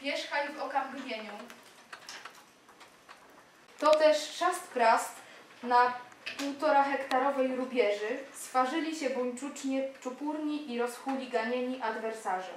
Pierzchaj w okamgnieniu. To też szast prast na półtora hektarowej rubieży swarzyli się buńczucznie czupurni i rozchuliganieni adwersarze.